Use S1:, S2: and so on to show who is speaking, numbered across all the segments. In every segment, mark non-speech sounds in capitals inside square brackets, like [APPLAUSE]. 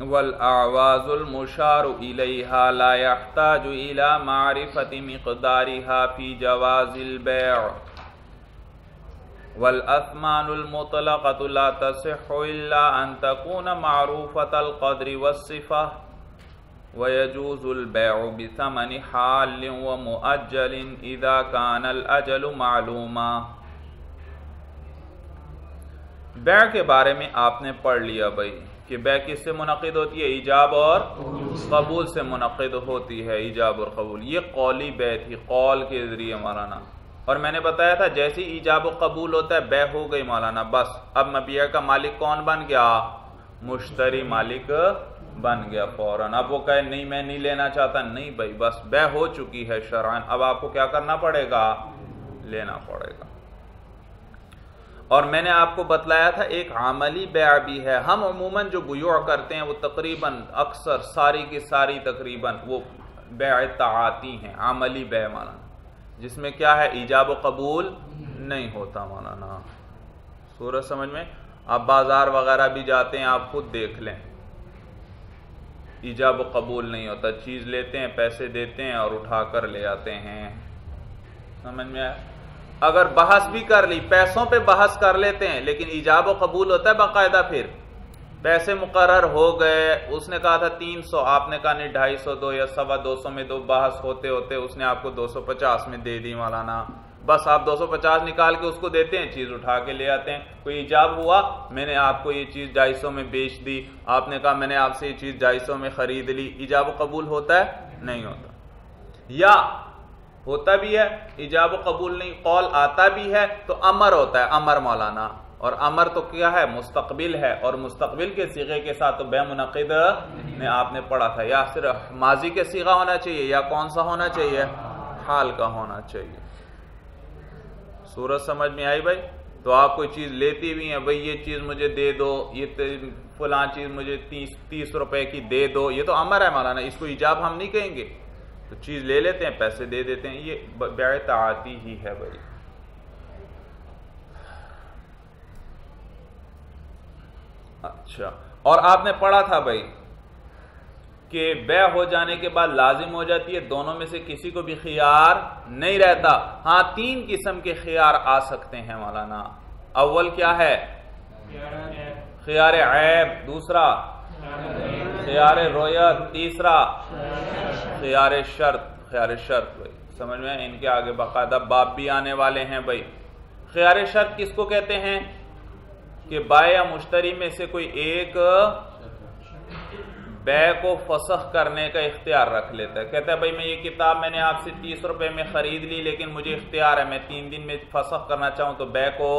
S1: والاعواز المشار الیہا لا يحتاج الى معرفت مقدارها فی جواز البیع والاثمان المطلقة لا تصح الا ان تكون معروفة القدر والصفة. ويجوز البيع بثمن حال ومؤجل اذا كان الاجل معلوما. بیع کے بارے میں آپ نے پڑھ لیا بھائی. کہ بیع کس سے منعقد ہوتی ہے؟ ایجاب اور قبول سے منعقد ہوتی ہے، ایجاب اور قبول۔ یہ قولی بیع تھی قول کے ذریعے مولانا۔ اور میں نے بتایا تھا، جیسی ایجاب و قبول ہوتا ہے، بیع ہو گئی مولانا۔ بس، اب مبیع کا مالک کون بن گیا؟ مشتری مالک بن گیا فوراً۔ اب وہ کہے، نہیں، میں نہیں لینا چاہتا۔ نہیں بھائی، بس بیع ہو چکی ہے شرعن اب آپ کو کیا کرنا پڑے گا؟ لینا پڑے گا۔ اور میں نے آپ کو بتلایا تھا ایک عملی بیع بھی ہے۔ ہم عموماً جو بیوع کرتے ہیں وہ تقریباً اکثر ساری کی ساری تقریباً وہ بیع تعاتی ہیں، عملی بیع مولانا جس میں کیا ہے؟ ایجاب و قبول نہیں ہوتا مولانا۔ سورج سمجھ میں؟ آپ بازار وغیرہ بھی جاتے ہیں، آپ خود دیکھ لیں۔ ایجاب و قبول نہیں ہوتا۔ چیز لیتے ہیں، پیسے دیتے ہیں اور اٹھا کر لے آتے ہیں۔ سمجھ میں آیا؟ اگر بحث بھی کر لی، پیسوں پہ بحث کر لیتے ہیں، لیکن ایجاب و قبول ہوتا ہے باقاعدہ پھر۔ پیسے مقرر ہو گئے، اس نے کہا تھا تین سو، آپ نے کہا نہیں، ڈھائی سو، دو یا سوا دو سو میں دو بحث ہوتے ہوتے اس نے آپ کو دو سو پچاس میں دے دی مولانا۔ بس آپ دو سو پچاس نکال کے اس کو دیتے ہیں، چیز اٹھا کے لے آتے ہیں۔ کوئی ایجاب ہوا؟ میں نے آپ کو یہ چیز ڈھائی سو میں بیچ دی۔ آپ نے کہا میں نے آپ سے یہ چیز ڈھائی سو میں خرید لی۔ ایجاب و قبول ہوتا ہے؟ نہیں ہوتا۔ یا ہوتا بھی ہے، ایجاب و قبول نہیں، قول آتا بھی ہے تو امر ہوتا ہے، امر مولانا۔ اور امر تو کیا ہے؟ مستقبل ہے۔ اور مستقبل کے سیغے کے ساتھ تو بے منعقد نے آپ نے پڑھا تھا۔ یا صرف ماضی کے سیغہ ہونا چاہیے یا کون سا ہونا چاہیے؟ حال کا ہونا چاہیے۔ سورج سمجھ میں آئی بھائی؟ تو آپ کوئی چیز لیتی بھی ہیں، بھائی یہ چیز مجھے دے دو، یہ فلاں چیز مجھے تیس تیس روپے کی دے دو، یہ تو امر ہے مولانا، اس کو ایجاب ہم نہیں کہیں گے۔ تو چیز لے لیتے ہیں، پیسے دے دیتے ہیں، یہ بیع تعاتی ہی ہے بھائی۔ اچھا۔ اور آپ نے پڑھا تھا بھائی کہ بیع ہو جانے کے بعد لازم ہو جاتی ہے، دونوں میں سے کسی کو بھی خیار نہیں رہتا۔ ہاں تین قسم کے خیار آ سکتے ہیں مولانا۔ اول کیا ہے؟ خیار عیب۔ دوسرا، خیار رویت تیسرا خیار شرط خیار شرط بھائی، سمجھ میں؟ ان کے آگے باقاعدہ باپ بھی آنے والے ہیں بھائی۔ خیار شرط کس کو کہتے ہیں؟ کہ بائے یا مشتری میں سے کوئی ایک بے کو فسخ کرنے کا اختیار رکھ لیتا ہے۔ کہتا ہے، بھائی، میں یہ کتاب میں نے آپ سے تیس روپے میں خرید لی، لیکن مجھے اختیار ہے، میں تین دن میں فسخ کرنا چاہوں تو بے کو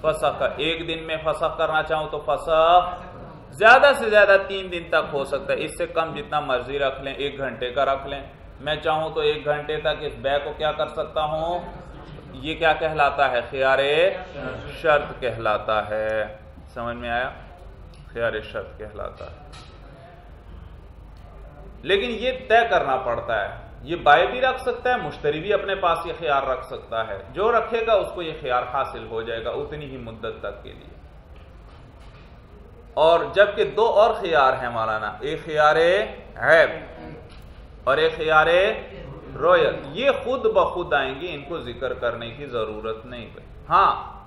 S1: فسخ ایک دن میں فسخ کرنا چاہوں تو فسخ زیادہ سے زیادہ تین دن تک ہو سکتا ہے۔ اس سے کم جتنا مرضی رکھ لیں، ایک گھنٹے کا رکھ لیں۔ میں چاہوں تو ایک گھنٹے تک اس بے کو کیا کر سکتا ہوں؟ یہ کیا کہلاتا ہے؟ خیار شرط کہلاتا ہے۔ سمجھ میں آیا؟ خیار شرط کہلاتا ہے۔ لیکن یہ طے کرنا پڑتا ہے۔ یہ بائے بھی رکھ سکتا ہے، مشتری بھی اپنے پاس یہ خیال رکھ سکتا ہے۔ جو رکھے گا، اس کو یہ خیال حاصل ہو جائے گا، اتنی ہی مدت تک کے لیے۔ اور جبکہ دو اور خیار ہیں مولانا، ایک خیار عیب اور ایک خیار رویت۔ یہ خود بخود آئیں گی، ان کو ذکر کرنے کی ضرورت نہیں۔ ہاں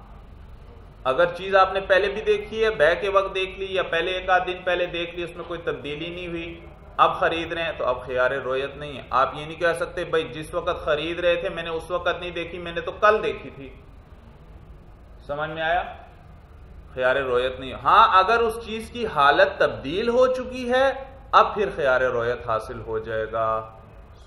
S1: اگر چیز آپ نے پہلے بھی دیکھی ہے، بے کے وقت دیکھ لی یا پہلے ایک آدھ دن پہلے دیکھ لی، اس میں کوئی تبدیلی نہیں ہوئی۔ اب خرید رہے ہیں تو اب خیار رویت نہیں ہے۔ آپ یہ نہیں کہہ سکتے، بھائی جس وقت خرید رہے تھے، میں نے اس وقت نہیں دیکھی، میں نے تو کل دیکھی تھی۔ سمجھ میں آیا؟ خیار رویت نہیں۔ ہاں اگر اس چیز کی حالت تبدیل ہو چکی ہے اب پھر خیار رویت حاصل ہو جائے گا۔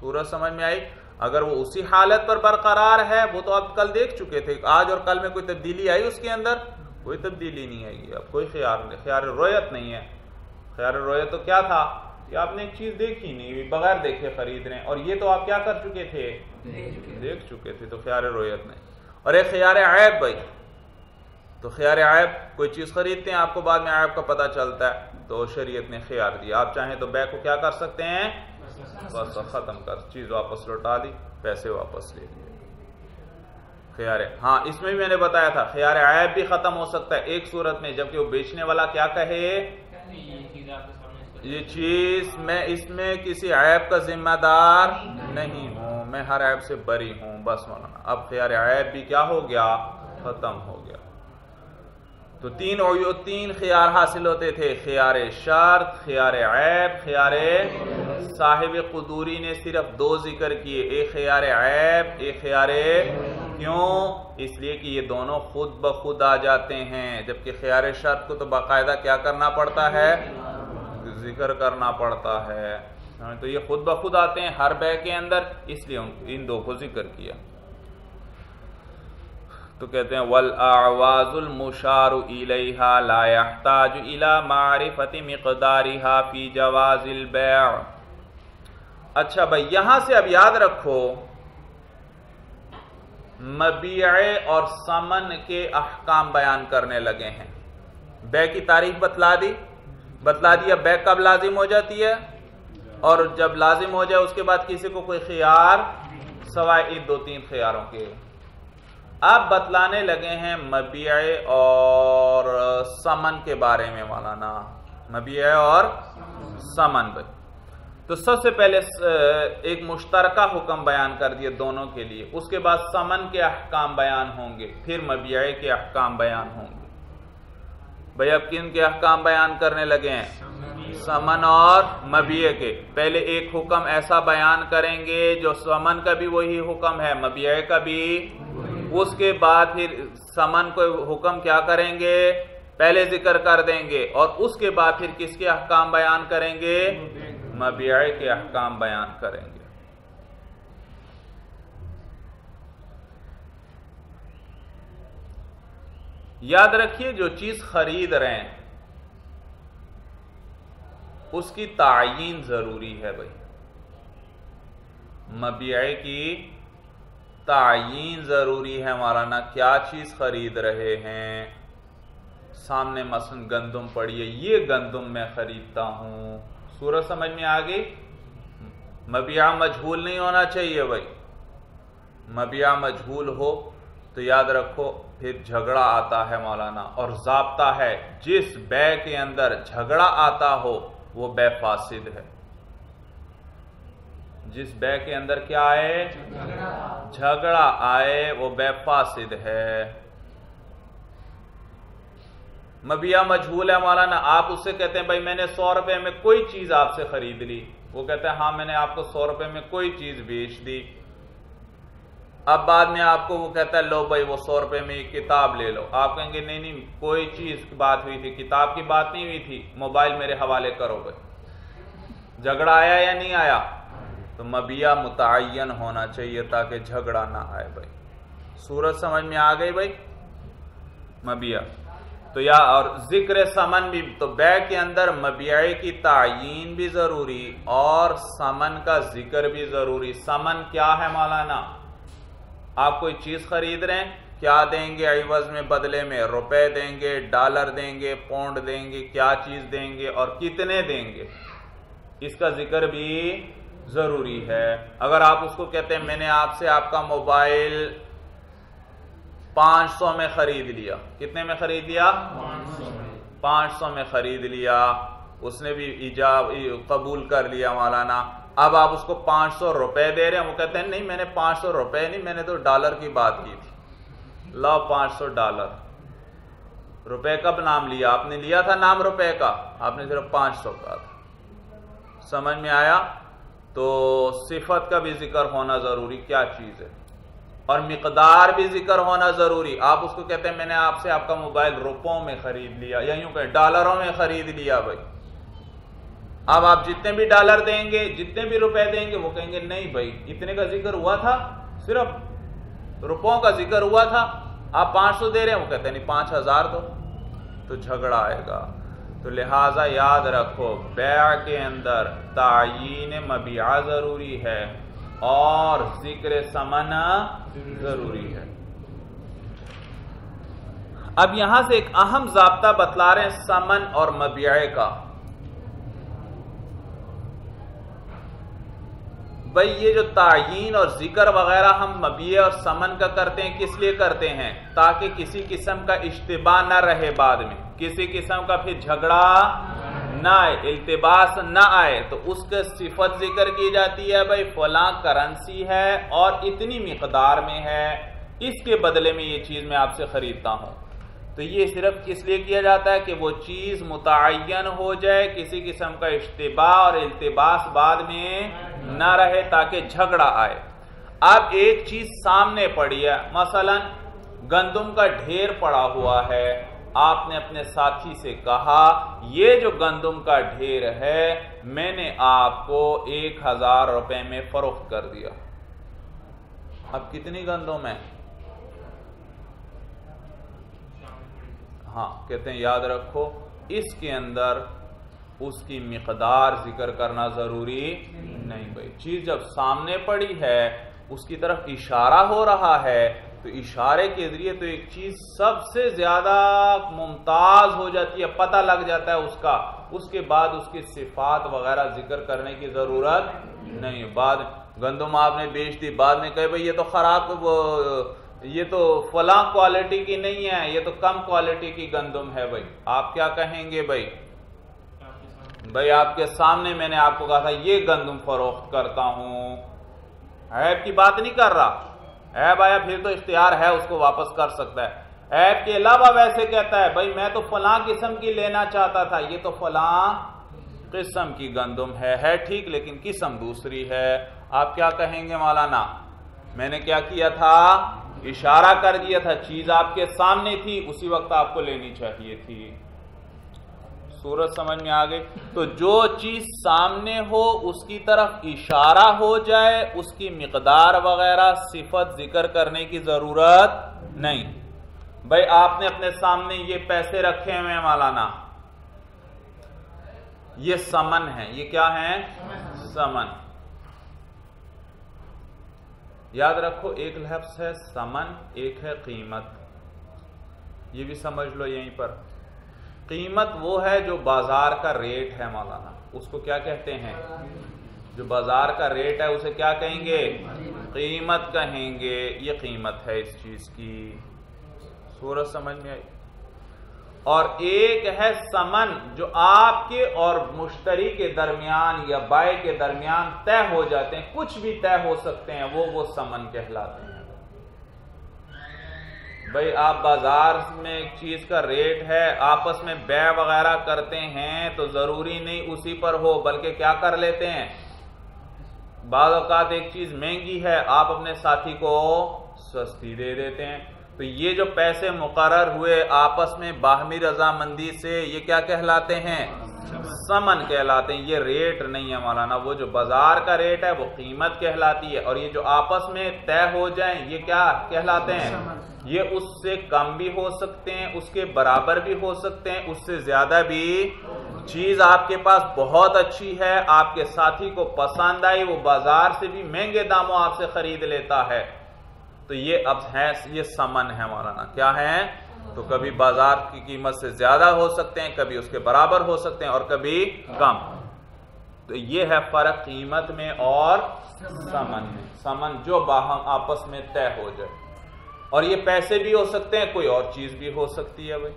S1: سورج سمجھ میں آئی؟ اگر وہ اسی حالت پر برقرار ہے وہ تو اب کل دیکھ چکے تھے۔ آج اور کل میں کوئی تبدیلی آئی اس کے اندر؟ کوئی تبدیلی نہیں آئے گی اب کوئی خیال نہیں خیار رویت نہیں ہے۔ خیار رویت تو کیا تھا؟ کہ آپ نے ایک چیز دیکھی نہیں بغیر دیکھے خرید رہے اور یہ تو آپ کیا کر چکے تھے۔ دیکھ چکے تھے تو خیار رویت نہیں۔ اور ایک خیار عیب بھائی تو خیار عیب کوئی چیز خریدتے ہیں، آپ کو بعد میں عیب کا پتہ چلتا ہے۔ تو شریعت نے خیار دیا۔ آپ چاہیں تو بے کو کیا کر سکتے ہیں؟ بس ختم کر۔ چیز واپس لوٹا دی پیسے واپس لے لیے۔ خیار ہاں اس میں بھی میں نے بتایا تھا، خیار عیب بھی ختم ہو سکتا ہے۔ ایک صورت میں جبکہ وہ بیچنے والا کیا کہے؟ یہ چیز میں اس میں کسی عیب کا ذمہ دار نہیں ہوں۔ میں ہر عیب سے بری ہوں۔ بس مولانا، اب خیار عیب بھی کیا ہو گیا؟ ختم ہو گیا۔ تو تین اویو، تین خیار حاصل ہوتے تھے، خیار شرط خیار عیب، خیار صاحب قدوری نے صرف دو ذکر کیے ایک خیار عیب ایک خیار کیوں؟ اس لیے کہ یہ دونوں خود بخود آ جاتے ہیں، جبکہ خیار شرط کو تو باقاعدہ کیا کرنا پڑتا ہے؟ ذکر کرنا پڑتا ہے۔ تو یہ خود بخود آتے ہیں، ہر بے کے اندر، اس لیے ان دو کو ذکر کیا۔ تو کہتے ہیں والاعواز المشار الیہا لا يحتاج الى معرفت مقدارها فی جواز البیع اچھا بھائی، یہاں سے اب یاد رکھو، مبیع اور سمن کے احکام بیان کرنے لگے ہیں۔ بے کی تاریخ بتلا دی۔ بتلا دیا بے کب لازم ہو جاتی ہے؟ اور جب لازم ہو جائے، اس کے بعد کسی کو کوئی خیار؟ سوائے دو تین خیاروں کے۔ اب بتلانے لگے ہیں مبیع اور سمن کے بارے میں مولانا۔ مبیع اور سمن بھائی تو سب سے پہلے ایک مشترکہ حکم بیان کر دیے دونوں کے لیے۔ اس کے بعد سمن کے احکام بیان ہوں گے، پھر مبیع کے احکام بیان ہوں گے۔ بھائی، اب کن کے احکام بیان کرنے لگے ہیں؟ سمن اور مبیع کے۔ پہلے ایک حکم ایسا بیان کریں گے جو سمن کا بھی وہی حکم ہے، مبیع کا بھی اس کے بعد پھر سمن کو حکم کیا کریں گے؟ پہلے ذکر کر دیں گے اور اس کے بعد پھر کس کے احکام بیان کریں گے؟ مبیع کے احکام بیان کریں گے۔ یاد رکھیے جو چیز خرید رہے ہیں، اس کی تعین ضروری ہے بھائی۔ مبیع کی تعین ضروری ہے مولانا، کیا چیز خرید رہے ہیں؟ سامنے مثلا گندم پڑی ہے یہ گندم میں خریدتا ہوں۔ سورج سمجھ میں آگئی مبیع مجھول نہیں ہونا چاہیے بھائی۔ مبیع مجھول ہو تو یاد رکھو، پھر جھگڑا آتا ہے مولانا، اور ضابطہ ہے، جس بے کے اندر جھگڑا آتا ہو، وہ بے فاسد ہے۔ جس بے کے اندر کیا آئے؟ جھگڑا آئے، وہ بے فاسد ہے۔ مبیہ مجھول ہے مولانا، آپ اس سے کہتے ہیں، بھائی میں نے سو روپے میں کوئی چیز آپ سے خرید لی۔ وہ کہتے ہیں ہاں میں نے آپ کو سو روپے میں کوئی چیز بیچ دی۔ اب بعد میں آپ کو وہ کہتا ہے، لو بھائی، وہ سو روپے میں کتاب لے لو۔ آپ کہیں گے، نہیں نہیں، کوئی چیز کی بات ہوئی تھی، کتاب کی بات نہیں ہوئی تھی، موبائل میرے حوالے کرو بھائی۔ جھگڑا آیا یا نہیں آیا؟ تو مبیہ متعین ہونا چاہیے تاکہ جھگڑا نہ آئے بھائی۔ سورج سمجھ میں آ گئی بھائی؟ مبیہ تو یا اور ذکر سمن بھی، تو بے کے اندر مبیع کی تعین بھی ضروری اور سمن کا ذکر بھی ضروری۔ سمن کیا ہے مولانا؟ آپ کوئی چیز خرید رہے ہیں؟ کیا دیں گے عوض میں بدلے میں؟ روپے دیں گے، ڈالر دیں گے، پونڈ دیں گے، کیا چیز دیں گے اور کتنے دیں گے؟ اس کا ذکر بھی ضروری ہے۔ اگر آپ اس کو کہتے ہیں، میں نے آپ سے آپ کا موبائل پانچ سو میں خرید لیا۔ کتنے میں خرید لیا؟ پانچ سو میں خرید لیا۔ اس نے بھی ایجاب قبول کر لیا مولانا۔ اب آپ اس کو پانچ سو روپے دے رہے ہیں۔ وہ کہتے ہیں، نہیں، میں نے پانچ سو روپے نہیں، میں نے تو ڈالر کی بات کی تھی۔ لاؤ پانچ سو ڈالر۔ روپے کب نام لیا؟ آپ نے لیا تھا نام روپے کا۔ آپ نے صرف پانچ سو کا تھا۔ سمجھ میں آیا؟ تو صفت کا بھی ذکر ہونا ضروری، کیا چیز ہے؟ اور مقدار بھی ذکر ہونا ضروری۔ آپ اس کو کہتے ہیں، میں نے آپ سے آپ کا موبائل روپوں میں خرید لیا، یا یوں کہ ڈالروں میں خرید لیا بھائی۔ اب آپ جتنے بھی ڈالر دیں گے، جتنے بھی روپے دیں گے، وہ کہیں گے نہیں بھائی، اتنے کا ذکر ہوا تھا، صرف روپوں کا ذکر ہوا تھا۔ آپ پانچ سو دے رہے ہیں، وہ کہتے ہیں، نہیں، پانچ ہزار دو۔ تو جھگڑا آئے گا۔ تو لہٰذا یاد رکھو، بیع کے اندر تعین مبیعہ ضروری ہے اور ذکر سمنا ضروری ہے۔ اب یہاں سے ایک اہم ضابطہ بتلا رہے ہیں سمن اور مبیعے کا۔ بھائی یہ جو تعین اور ذکر وغیرہ ہم مبیع اور سمن کا کرتے ہیں، کس لیے کرتے ہیں؟ تاکہ کسی قسم کا اشتباہ نہ رہے بعد میں۔ کسی قسم کا پھر جھگڑا نہ آئے، التباس نہ آئے، تو اس کے صفت ذکر کی جاتی ہے، بھائی فلاں کرنسی ہے اور اتنی مقدار میں ہے، اس کے بدلے میں یہ چیز میں آپ سے خریدتا ہوں۔ تو یہ صرف اس لیے کیا جاتا ہے کہ وہ چیز متعین ہو جائے، کسی قسم کا اشتباہ اور التباس بعد میں نہ رہے تاکہ جھگڑا آئے۔ اب ایک چیز سامنے پڑی ہے، مثلا گندم کا ڈھیر پڑا ہوا ہے آپ نے اپنے ساتھی سے کہا، یہ جو گندم کا ڈھیر ہے، میں نے آپ کو ایک ہزار روپے میں فروخت کر دیا۔ اب کتنی گندم ہے ہاں کہتے ہیں یاد رکھو، اس کے اندر اس کی مقدار ذکر کرنا ضروری نہیں بھائی۔ چیز جب سامنے پڑی ہے، اس کی طرف اشارہ ہو رہا ہے تو اشارے کے ذریعے تو ایک چیز سب سے زیادہ ممتاز ہو جاتی ہے، پتہ لگ جاتا ہے اس کا۔ اس کے بعد اس کی صفات وغیرہ ذکر کرنے کی ضرورت نہیں بعد گندم آپ نے بیچ دی، بعد میں کہے، بھائی یہ تو خراب یہ تو فلاں کوالٹی کی نہیں ہے، یہ تو کم کوالٹی کی گندم ہے بھائی۔ آپ کیا کہیں گے بھائی؟ بھائی آپ کے سامنے میں نے آپ کو کہا تھا، یہ گندم فروخت کرتا ہوں۔ عیب کی بات نہیں کر رہا۔ عیب آیا پھر تو اختیار ہے، اس کو واپس کر سکتا ہے۔ عیب کے علاوہ ویسے کہتا ہے، بھائی، میں تو فلاں قسم کی لینا چاہتا تھا۔ یہ تو فلاں قسم کی گندم ہے ہے ٹھیک، لیکن قسم دوسری ہے۔ آپ کیا کہیں گے مولانا؟ میں نے کیا کیا تھا؟ اشارہ کر دیا تھا۔ چیز آپ کے سامنے تھی، اسی وقت آپ کو لینی چاہیے تھی۔ سورج سمجھ میں آ گئی۔ تو جو چیز سامنے ہو، اس کی طرف اشارہ ہو جائے، اس کی مقدار وغیرہ، صفت ذکر کرنے کی ضرورت نہیں۔ بھائی، آپ نے اپنے سامنے یہ پیسے رکھے ہوئے مولانا۔ یہ سمن ہے یہ کیا ہے سمن۔ یاد رکھو، ایک لفظ ہے سمن، ایک ہے قیمت۔ یہ بھی سمجھ لو یہیں پر۔ قیمت وہ ہے جو بازار کا ریٹ ہے مولانا۔ اس کو کیا کہتے ہیں؟ جو بازار کا ریٹ ہے اسے کیا کہیں گے؟ قیمت کہیں گے۔ یہ قیمت ہے اس چیز کی۔ سورج سمجھ میں آئی۔ اور ایک ہے سمن جو آپ کے اور مشتری کے درمیان یا بائے کے درمیان طے ہو جاتے ہیں۔ کچھ بھی طے ہو سکتے ہیں، وہ وہ سمن کہلاتے ہیں۔ بھائی، آپ بازار میں ایک چیز کا ریٹ ہے، آپس میں بے وغیرہ کرتے ہیں تو ضروری نہیں اسی پر ہو، بلکہ کیا کر لیتے ہیں؟ بعض اوقات ایک چیز مہنگی ہے، آپ اپنے ساتھی کو سستی دے دیتے ہیں۔ تو یہ جو پیسے مقرر ہوئے آپس میں باہمی رضامندی سے، یہ کیا کہلاتے ہیں؟ سمن کہلاتے ہیں یہ ریٹ نہیں ہے مولانا وہ جو بازار کا ریٹ ہے وہ قیمت کہلاتی ہے۔ اور یہ جو آپس میں طے ہو جائیں یہ کیا کہلاتے ہیں؟ یہ اس سے کم بھی ہو سکتے ہیں اس کے برابر بھی ہو سکتے ہیں اس سے زیادہ بھی۔ چیز آپ کے پاس بہت اچھی ہے آپ کے ساتھی کو پسند آئی وہ بازار سے بھی مہنگے داموں آپ سے خرید لیتا ہے۔ تو یہ اب ہے یہ سمن ہے مولانا۔ کیا ہے تو کبھی بازار کی قیمت سے زیادہ ہو سکتے ہیں، کبھی اس کے برابر ہو سکتے ہیں اور کبھی کم۔ تو یہ ہے فرق قیمت میں اور سمن میں۔ سمن جو باہم آپس میں طے ہو جائے۔ اور یہ پیسے بھی ہو سکتے ہیں، کوئی اور چیز بھی ہو سکتی ہے بھائی۔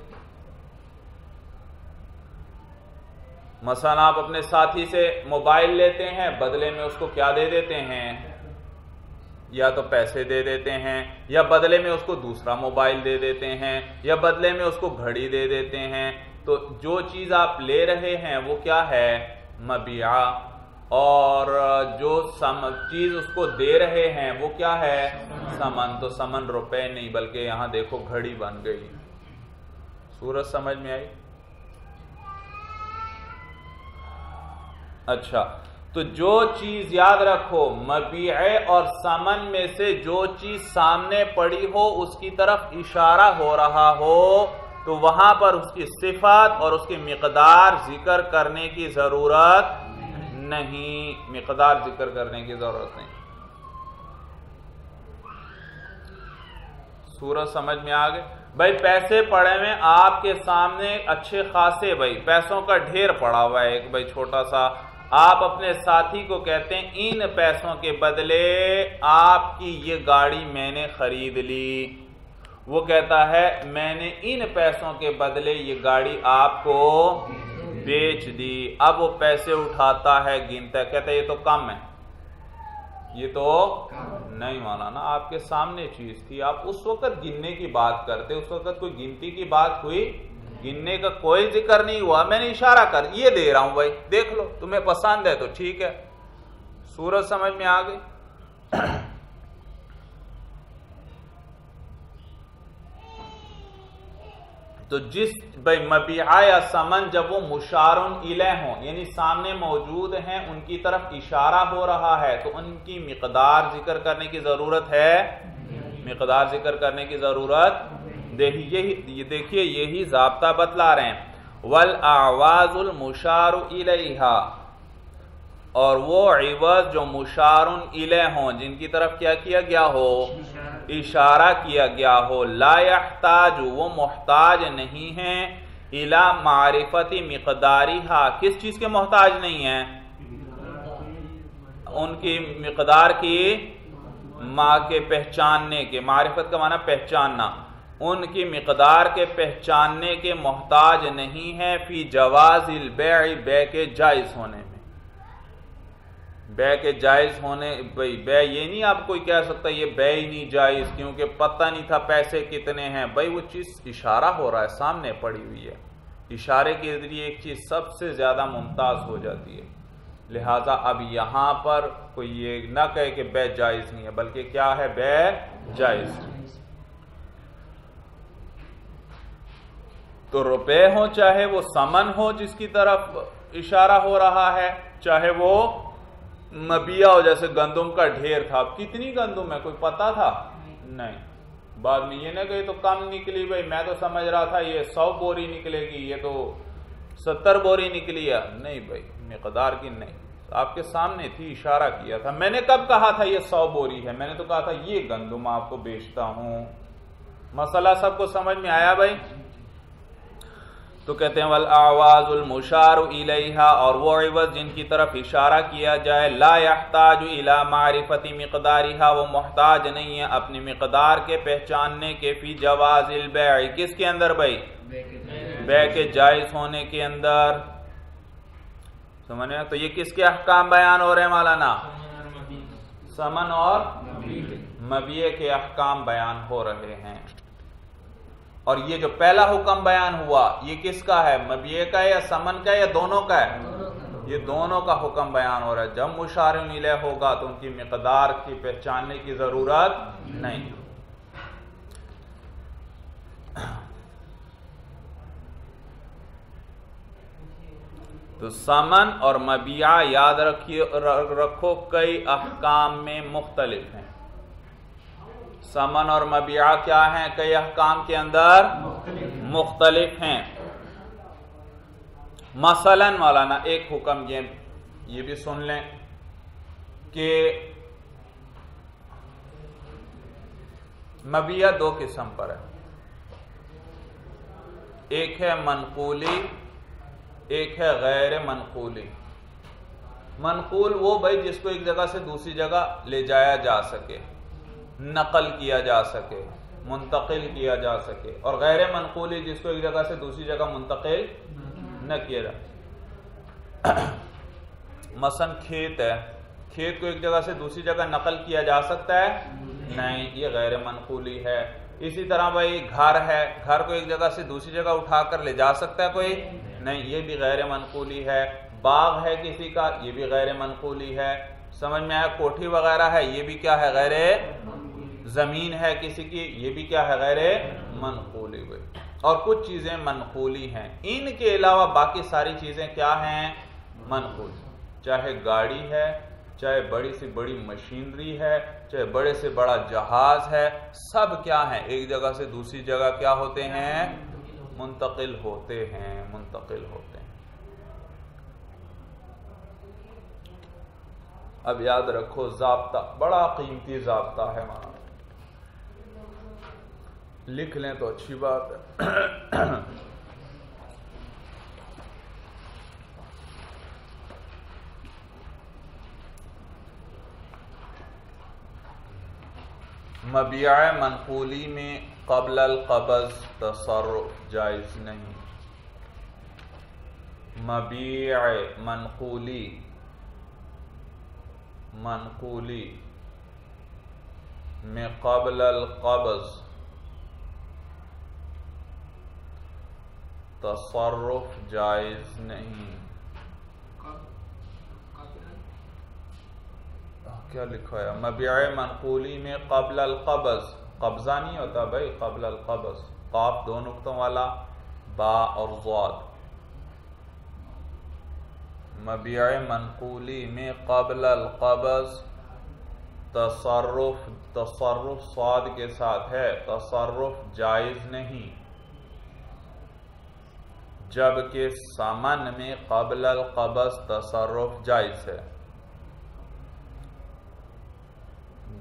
S1: مثلا آپ اپنے ساتھی سے موبائل لیتے ہیں، بدلے میں اس کو کیا دے دیتے ہیں؟ یا تو پیسے دے دیتے ہیں، یا بدلے میں اس کو دوسرا موبائل دے دیتے ہیں، یا بدلے میں اس کو گھڑی دے دیتے ہیں۔ تو جو چیز آپ لے رہے ہیں، وہ کیا ہے؟ مبیعہ۔ اور جو سم، چیز اس کو دے رہے ہیں، وہ کیا ہے؟ سمن۔ تو سمن روپے نہیں، بلکہ یہاں دیکھو گھڑی بن گئی۔ سورج سمجھ میں آئی؟ اچھا۔ تو جو چیز یاد رکھو مبیع اور سمن میں سے جو چیز سامنے پڑی ہو، اس کی طرف اشارہ ہو رہا ہو، تو وہاں پر اس کی صفات اور اس کی مقدار ذکر کرنے کی ضرورت نہیں۔ مقدار ذکر کرنے کی ضرورت نہیں۔ سورج سمجھ میں آگے بھائی، پیسے پڑے میں آپ کے سامنے اچھے خاصے، بھائی، پیسوں کا ڈھیر پڑا ہوا ہے۔ ایک، بھائی، چھوٹا سا آپ اپنے ساتھی کو کہتے ہیں، ان پیسوں کے بدلے آپ کی یہ گاڑی میں نے خرید لی۔ وہ کہتا ہے، میں نے ان پیسوں کے بدلے یہ گاڑی آپ کو بیچ دی۔ اب وہ پیسے اٹھاتا ہے، گنتا ہے۔ کہتا ہے، یہ تو کم ہے۔ یہ تو نہیں مانا نا۔ آپ کے سامنے چیز تھی۔ آپ اس وقت گننے کی بات کرتے، اس وقت کوئی گنتی کی بات ہوئی گننے کا کوئی ذکر نہیں ہوا۔ میں نے اشارہ کر، یہ دے رہا ہوں بھائی، دیکھ لو، تمہیں پسند ہے تو ٹھیک ہے۔ سورج سمجھ میں آ گئی۔ تو جس، بھائی، مبیعہ یا سمن جب وہ مشارن الہ ہوں یعنی سامنے موجود ہیں، ان کی طرف اشارہ ہو رہا ہے، تو ان کی مقدار ذکر کرنے کی ضرورت ہے۔ مقدار ذکر کرنے کی ضرورت یہی دیکھیے، یہی ضابطہ بتلا رہے ہیں۔ والآواز المشار اور وہ عوض جو مشارن الہ ہوں، جن کی طرف کیا کیا گیا ہو؟ اشارہ کیا گیا ہو۔ لا يحتاج، وہ محتاج نہیں ہیں۔ الى معرفتی مقداری کس چیز کے محتاج نہیں ہیں؟ ان کی مقدار کی ماں کے پہچاننے کے۔ معرفت کا معنی پہچاننا۔ ان کی مقدار کے پہچاننے کے محتاج نہیں ہے فی جواز البیع، بے کے جائز ہونے میں۔ بے کے جائز ہونے بھائی بے یہ نہیں آپ کوئی کہہ سکتا یہ بے ہی نہیں جائز، کیونکہ پتہ نہیں تھا پیسے کتنے ہیں۔ بھائی وہ چیز اشارہ ہو رہا ہے، سامنے پڑی ہوئی ہے۔ اشارے کے ذریعے ایک چیز سب سے زیادہ ممتاز ہو جاتی ہے۔ لہذا اب یہاں پر کوئی یہ نہ کہے کہ بے جائز نہیں ہے، بلکہ کیا ہے؟ بے جائز۔ تو روپے ہو چاہے وہ سمن ہو جس کی طرف اشارہ ہو رہا ہے، چاہے وہ مبیا ہو، جیسے گندم کا ڈھیر تھا۔ کتنی گندم ہے؟ کوئی پتا تھا؟ نہیں۔ بعد میں یہ نہ کہ تو کم نکلی بھائی، میں تو سمجھ رہا تھا یہ سو بوری نکلے گی، یہ تو ستر بوری نکلی ہے۔ نہیں بھائی، مقدار کی نہیں۔ آپ کے سامنے تھی، اشارہ کیا تھا۔ میں نے کب کہا تھا یہ سو بوری ہے؟ میں نے تو کہا تھا یہ گندم آپ کو بیچتا ہوں۔ مسئلہ سب کو سمجھ میں آیا بھائی؟ تو کہتے ہیں، والآواز المشار الیہا، اور وہ عوض جن کی طرف اشارہ کیا جائے، لا يحتاج الى معرفت مقدارها وہ محتاج نہیں ہے اپنی مقدار کے پہچاننے کے فی جواز البیع. کس کے اندر بھائی؟ بے کے جائز ہونے کے اندر. سمجھے تو یہ کس کے احکام بیان ہو رہے ہیں مولانا؟ سمن اور مبیع کے احکام بیان ہو رہے ہیں. اور یہ جو پہلا حکم بیان ہوا، یہ کس کا ہے؟ مبیے کا ہے یا سمن کا ہے یا دونوں کا ہے؟ یہ دونوں کا حکم بیان ہو رہا ہے۔ جب مشار ملے ہوگا تو ان کی مقدار کی پہچاننے کی ضرورت نہیں۔ تو سمن اور مبیع یاد رکھیے رکھو، کئی احکام میں مختلف ہیں۔ سمن اور مبیعہ کیا ہیں کئی احکام کے اندر؟ مختلف ہیں۔ مثلا مولانا، ایک حکم یہ یہ بھی سن لیں کہ مبیعہ دو قسم پر ہے۔ ایک ہے منقولی، ایک ہے غیر منقولی۔ منقول وہ بھائی جس کو ایک جگہ سے دوسری جگہ لے جایا جا سکے۔ نقل کیا جا سکے، منتقل کیا جا سکے۔ اور غیر منقولی جس کو ایک جگہ سے دوسری جگہ منتقل نہ کیا جا [COUGHS] مثلا کھیت ہے۔ کھیت کو ایک جگہ سے دوسری جگہ نقل کیا جا سکتا ہے؟ نہیں، یہ غیر منقولی ہے۔ اسی طرح بھائی، گھر ہے۔ گھر کو ایک جگہ سے دوسری جگہ اٹھا کر لے جا سکتا ہے کوئی؟ نہیں، یہ بھی غیر منقولی ہے۔ باغ ہے کسی کا، یہ بھی غیر منقولی ہے۔ سمجھ میں آیا؟ کوٹھی وغیرہ ہے، یہ بھی کیا ہے؟ غیر زمین ہے کسی کی، یہ بھی کیا ہے غیر منقولی ہوئی۔ اور کچھ چیزیں منقولی ہیں۔ ان کے علاوہ باقی ساری چیزیں کیا ہیں؟ منقول چاہے گاڑی ہے، چاہے بڑی سے بڑی مشینری ہے، چاہے بڑے سے بڑا جہاز ہے، سب کیا ہیں؟ ایک جگہ سے دوسری جگہ کیا ہوتے ہیں؟ منتقل ہوتے ہیں، منتقل ہوتے ہیں۔ اب یاد رکھو، ضابطہ، بڑا قیمتی ضابطہ ہے وہاں۔ لکھ لیں تو اچھی بات ہے۔ مبیع منقولی میں قبل القبض تصرف جائز نہیں۔ مبیع منقولی منقولی میں قبل القبض تصرف جائز نہیں۔ کیا لکھا ہے؟ مبیع منقولی میں قبل القبض۔ قبضہ نہیں ہوتا بھائی، قبل القبض۔ قاف دو نقطوں والا، با اور زواد مبیع منقولی میں قبل القبض تصرف تصرف سواد کے ساتھ ہے، تصرف جائز نہیں۔ جبکہ سمن میں قبل القبض تصرف جائز ہے۔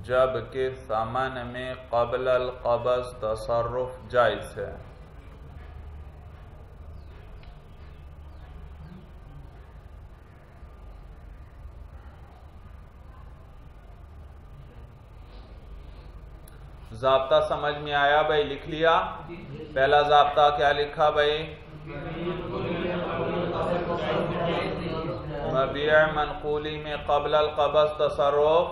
S1: جبکہ سمن میں قبل القبض تصرف جائز ہے۔ ضابطہ سمجھ میں آیا بھائی؟ لکھ لیا۔ پہلا ضابطہ کیا لکھا بھائی؟ مبیع منقولی میں قبل القبض تصرف۔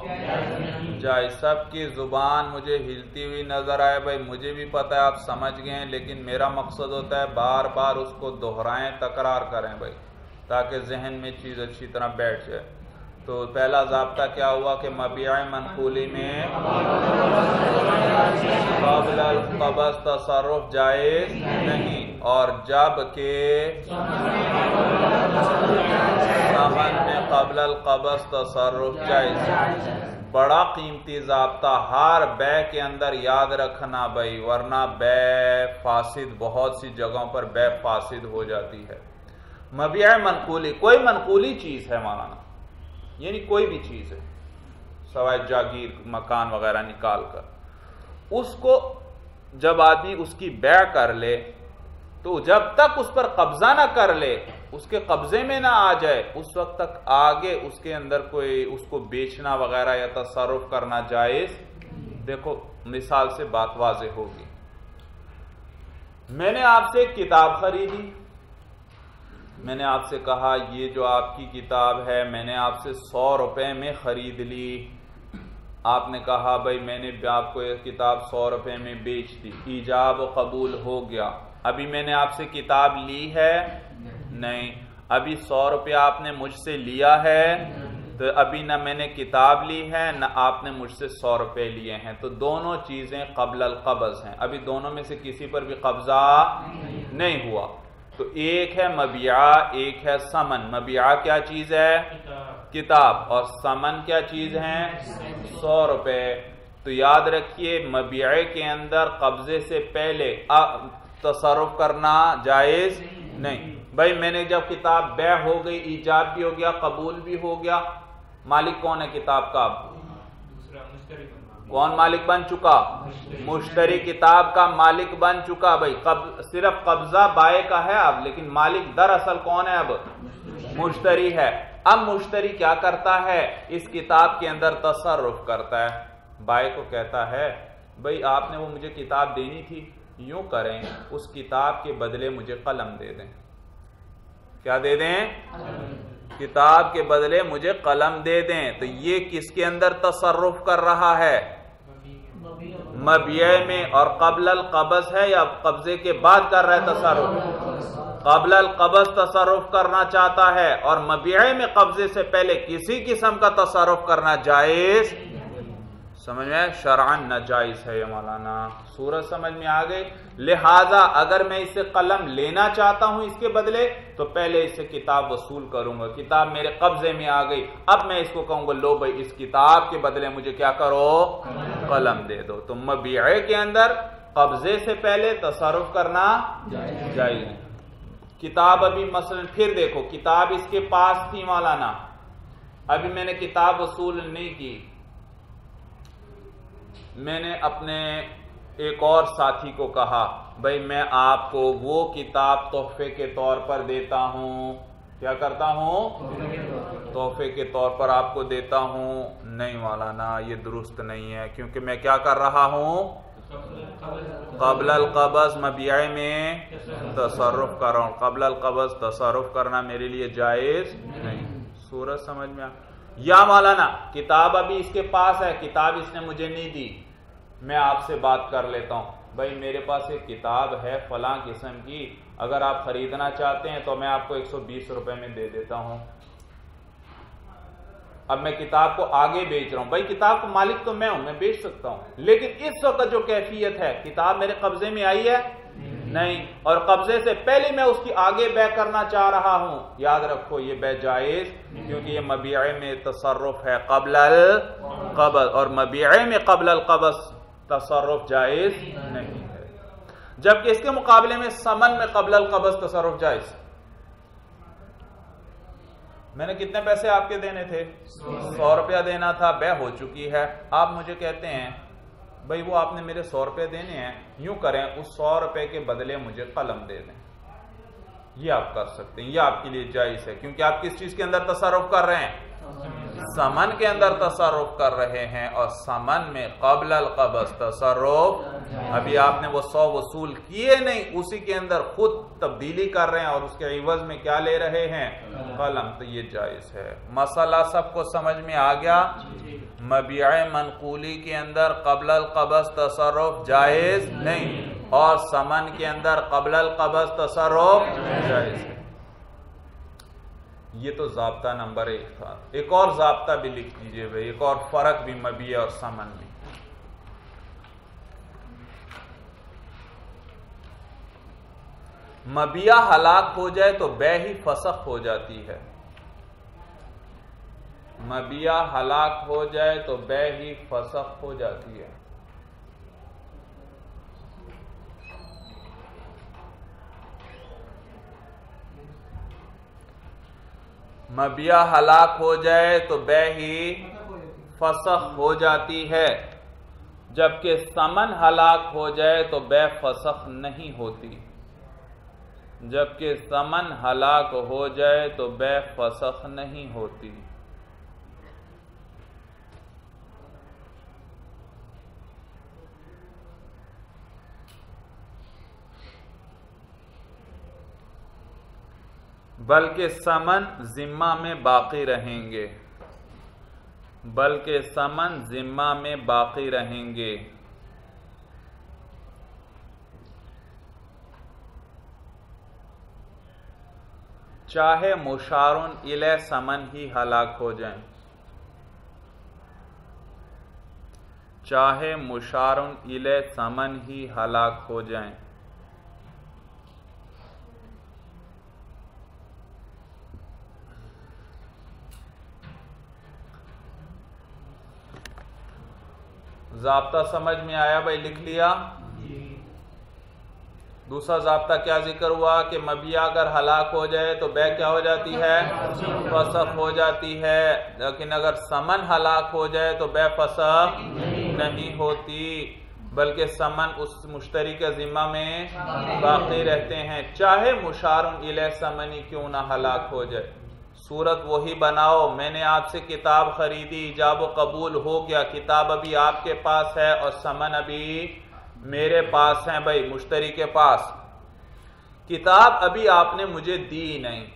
S1: جائے سب کی زبان مجھے ہلتی ہوئی نظر آئے۔ بھائی، مجھے بھی پتا ہے، آپ سمجھ گئے لیکن میرا مقصد ہوتا ہے بار بار اس کو دہرائیں، تکرار کریں بھائی، تاکہ ذہن میں چیز اچھی طرح بیٹھ جائے۔ تو پہلا ضابطہ کیا ہوا کہ مبیع منقولی میں قبل القبض تصرف جائز نہیں۔ اور جبکہ سمن میں قبل القبض تصرف جائز بڑا قیمتی ضابطہ ہر بے کے اندر یاد رکھنا بھائی، ورنہ بے فاسد، بہت سی جگہوں پر بے فاسد ہو جاتی ہے۔ مبیع منقولی، کوئی منقولی چیز ہے مولانا؟ یعنی کوئی بھی چیز ہے، سوائے جاگیر، مکان وغیرہ نکال کر۔ اس کو جب آدمی اس کی بیع کر لے تو جب تک اس پر قبضہ نہ کر لے، اس کے قبضے میں نہ آ جائے، اس وقت تک آگے اس کے اندر کوئی اس کو بیچنا وغیرہ یا تصرف کرنا جائز، دیکھو مثال سے بات واضح ہوگی۔ میں نے آپ سے ایک کتاب خریدی۔ میں نے آپ سے کہا، یہ جو آپ کی کتاب ہے، میں نے آپ سے سو روپے میں خرید لی۔ آپ نے کہا، بھائی میں نے آپ کو یہ کتاب سو روپے میں بیچ دی۔ ایجاب و قبول ہو گیا۔ ابھی میں نے آپ سے کتاب لی ہے؟ نہیں۔ ابھی سو روپے آپ نے مجھ سے لیا ہے، تو ابھی نہ میں نے کتاب لی ہے، نہ آپ نے مجھ سے سو روپے لیے ہیں۔ تو دونوں چیزیں قبل القبض ہیں۔ ابھی دونوں میں سے کسی پر بھی قبضہ نہیں ہوا۔ تو ایک ہے مبیعہ، ایک ہے سمن۔ مبیعہ کیا چیز ہے؟ کتاب۔ اور سمن کیا چیز ہے سو روپے۔ تو یاد رکھیے، مبیعے کے اندر قبضے سے پہلے تصرف کرنا جائز نہیں۔ بھائی میں نے جب کتاب بے ہو گئی ایجاب بھی ہو گیا، قبول بھی ہو گیا، مالک کون ہے کتاب کا؟ کون مالک بن چکا؟ مشتری کتاب کا مالک بن چکا۔ بھائی صرف قبضہ بائے کا ہے اب، لیکن مالک دراصل کون ہے اب؟ مشتری ہے۔ اب مشتری کیا کرتا ہے؟ اس کتاب کے اندر تصرف کرتا ہے۔ بائے کو کہتا ہے، بھائی آپ نے وہ مجھے کتاب دینی تھی۔ یوں کریں اس کتاب کے بدلے مجھے قلم دے دیں۔ کیا دے دیں؟ کتاب کے بدلے مجھے قلم دے دیں۔ تو یہ کس کے اندر تصرف کر رہا ہے؟ مبیع میں۔ اور قبل القبض ہے یا قبضے کے بعد کر رہا ہے تصرف؟ قبل القبض تصرف کرنا چاہتا ہے۔ اور مبیع میں قبضے سے پہلے کسی قسم کا تصرف کرنا جائز سمجھ میں شرعن نجائز ہے یہ مولانا۔ سورج سمجھ میں آ گئی۔ لہذا اگر میں اسے قلم لینا چاہتا ہوں اس کے بدلے، تو پہلے اسے کتاب وصول کروں گا۔ کتاب میرے قبضے میں آ گئی۔ اب میں اس کو کہوں گا، لو بھائی، اس کتاب کے بدلے مجھے کیا کرو؟ قلم دے دو۔ تو مبیعے کے اندر قبضے سے پہلے تصرف کرنا جائز کتاب ابھی مثلا، پھر دیکھو، کتاب اس کے پاس تھی مولانا۔ ابھی میں نے کتاب وصول نہیں کی۔ میں نے اپنے ایک اور ساتھی کو کہا بھائی میں آپ کو وہ کتاب تحفے کے طور پر دیتا ہوں۔ کیا کرتا ہوں؟ تحفے کے طور پر آپ کو دیتا ہوں۔ نہیں مولانا، یہ درست نہیں ہے، کیونکہ میں کیا کر رہا ہوں؟ قبل القبض مبیع میں تصرف کر رہا ہوں۔ قبل القبض تصرف کرنا میرے لیے جائز نہیں۔ سورج سمجھ میں یا مولانا، کتاب ابھی اس کے پاس ہے، کتاب اس نے مجھے نہیں دی۔ میں آپ سے بات کر لیتا ہوں۔ بھائی، میرے پاس ایک کتاب ہے فلاں قسم کی۔ اگر آپ خریدنا چاہتے ہیں تو میں آپ کو ایک سو بیس روپے میں دے دیتا ہوں۔ اب میں کتاب کو آگے بیچ رہا ہوں۔ بھائی، کتاب کو مالک تو میں ہوں، میں بیچ سکتا ہوں۔ لیکن اس وقت جو کیفیت ہے، کتاب میرے قبضے میں آئی ہے؟ نہیں۔ اور قبضے سے پہلے میں اس کی آگے بے کرنا چاہ رہا ہوں۔ یاد رکھو، یہ بے جائز، کیونکہ یہ مبیع میں تصرف ہے قبل القبض، اور مبیع میں قبل القبض۔ تصرف جائز نہیں ہے۔ جبکہ اس کے مقابلے میں سمن میں قبل القبض تصرف جائز۔ میں نے کتنے پیسے آپ کے دینے تھے؟ سو روپیہ دینا تھا، بے ہو چکی ہے۔ آپ مجھے کہتے ہیں، بھائی وہ آپ نے میرے سو روپے دینے ہیں، یوں کریں، اس سو روپے کے بدلے مجھے قلم دے دیں۔ یہ آپ کر سکتے ہیں، یہ آپ کے لیے جائز ہے، کیونکہ آپ کس چیز کے اندر تصرف کر رہے ہیں؟ سمن کے اندر تصرف کر رہے ہیں اور سمن میں قبل القبض تصرف۔ ابھی آپ نے وہ سو وصول کیے نہیں، اسی کے اندر خود تبدیلی کر رہے ہیں اور اس کے عوض میں کیا لے رہے ہیں؟ قلم، تو یہ جائز ہے۔ مسئلہ سب کو سمجھ میں آ گیا؟ مبیع منقولی کے اندر قبل القبض تصرف جائز نہیں، اور سمن کے اندر قبل القبض تصرف جائز۔ ہے یہ تو ضابطہ نمبر ایک تھا۔ ایک اور ضابطہ بھی لکھ دیجیے بھائی، ایک اور فرق بھی مبیع اور سمن میں مبیع ہلاک ہو جائے تو بے ہی فسخ ہو جاتی ہے۔ مبیع ہلاک ہو جائے تو بے ہی فسخ ہو جاتی ہے۔ مبیہ ہلاک ہو جائے تو بے ہی فسخ ہو جاتی ہے۔ جبکہ سمن ہلاک ہو جائے تو بے فسخ نہیں ہوتی۔ جبکہ سمن ہلاک ہو جائے تو بے فسخ نہیں ہوتی۔ بلکہ سمن ذمہ میں باقی رہیں گے۔ بلکہ سمن ذمہ میں باقی رہیں گے۔ چاہے مشارن الہ سمن ہی ہلاک ہو جائیں۔ چاہے مشارن الہ سمن ہی ہلاک ہو جائیں۔ ضابطہ سمجھ میں آیا بھائی لکھ لیا؟ دوسرا ضابطہ کیا ذکر ہوا کہ مبیہ اگر ہلاک ہو جائے تو بے کیا ہو جاتی ہے؟ فسخ ہو جاتی ہے۔ لیکن اگر سمن ہلاک ہو جائے تو بے فسخ نہیں ہوتی بلکہ سمن اس مشتری کے ذمہ میں باقی رہتے ہیں۔ چاہے مشارن الہ سمنی کیوں نہ ہلاک ہو جائے۔ صورت وہی بناؤ، میں نے آپ سے کتاب خریدی جاب و قبول ہو گیا، کتاب ابھی آپ کے پاس ہے اور سمن ابھی میرے پاس ہیں بھائی، مشتری کے پاس۔ کتاب ابھی آپ نے مجھے دی نہیں۔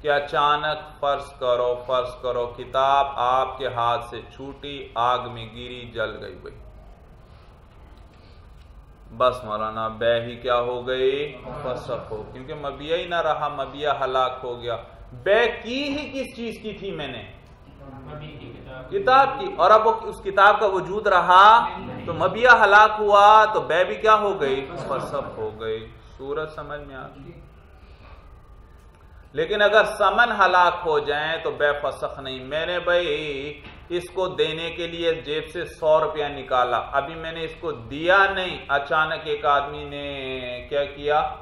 S1: کہ اچانک فرض کرو فرض کرو، کتاب آپ کے ہاتھ سے چھوٹی آگ میں گری، جل گئی بھائی۔ بس مولانا، بے ہی کیا ہو گئی؟ فسخ ہو، کیونکہ مبیہ ہی نہ رہا مبیہ ہلاک ہو گیا۔ بے کی ہی کس چیز کی تھی میں نے؟ کتاب کی۔ اور اب اس کتاب کا وجود رہا تو مبیہ ہلاک ہوا تو بے بھی کیا ہو گئی؟ فسخ ہو گئی۔ سورج سمجھ میں آ لیکن اگر سمن ہلاک ہو جائیں تو بے فسخ نہیں۔ میں نے بھائی اس کو دینے کے لیے جیب سے سو روپیہ نکالا۔ ابھی میں نے اس کو دیا نہیں۔ اچانک ایک آدمی نے کیا کیا؟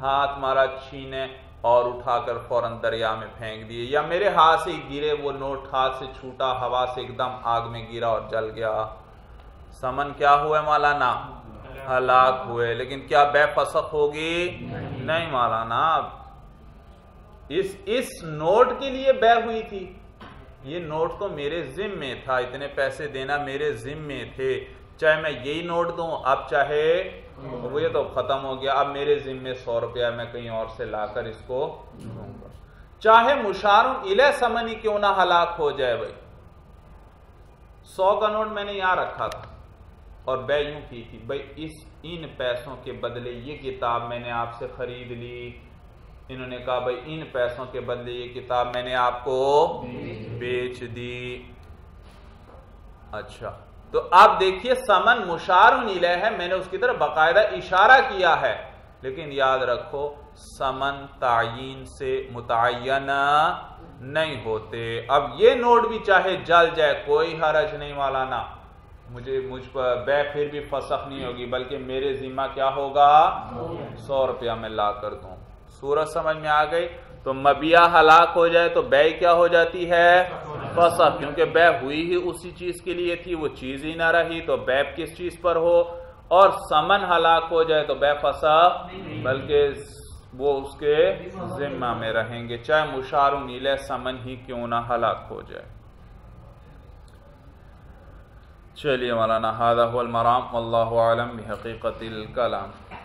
S1: ہاتھ مارا چھینے۔ اور اٹھا کر فوراً دریا میں پھینک دیے، یا میرے ہاتھ سے گرے وہ نوٹ ہاتھ سے چھوٹا، ہوا سے ایک دم آگ میں گرا اور جل گیا۔ سمن کیا ہوئے مولانا؟ ہلاک ہوئے۔ لیکن کیا بے فسخ ہوگی؟ نہیں مولانا۔ اس اس نوٹ کے لیے بے ہوئی تھی۔ یہ نوٹ تو میرے ذم میں تھا، اتنے پیسے دینا میرے ذم میں تھے۔ چاہے میں یہی نوٹ دوں، اب چاہے وہ یہ تو ختم ہو گیا۔ اب میرے ذمے سو روپیہ میں کہیں اور سے لا کر اس کو دوں گا۔ چاہے مشارن الہ سمنی کیوں نہ ہلاک ہو جائے بھائی۔ سو کا نوٹ میں نے یہاں رکھا تھا اور بے یوں کی تھی بھائی اس ان پیسوں کے بدلے یہ کتاب میں نے آپ سے خرید لی۔ انہوں نے کہا بھائی ان پیسوں کے بدلے یہ کتاب میں نے آپ کو بیچ دی۔ اچھا۔ تو آپ دیکھیے سمن مشار نیلے ہے، میں نے اس کی طرف باقاعدہ اشارہ کیا ہے۔ لیکن یاد رکھو، سمن تعین سے متعین نہیں ہوتے۔ اب یہ نوٹ بھی چاہے جل جائے، کوئی حرج نہیں والا نا۔ مجھے، مجھ پر بے، پھر بھی فسخ نہیں ہوگی، بلکہ میرے ذمہ کیا ہوگا؟ سو روپیہ میں لا کر دوں۔ سورج سمجھ میں آ گئی؟ تو مبیا ہلاک ہو جائے تو بے کیا ہو جاتی ہے؟ فسخ کیونکہ بے ہوئی ہی اسی چیز کے لیے تھی، وہ چیز ہی نہ رہی، تو بے کس چیز پر ہو؟ اور سمن ہلاک ہو جائے تو بے فسخ بلکہ وہ اس کے ذمہ میں رہیں گے۔ چاہے مشار نیلے سمن ہی کیوں نہ ہلاک ہو جائے۔ چلیے مولانا هذا هو المرام والله اعلم بحقیقت الکلام۔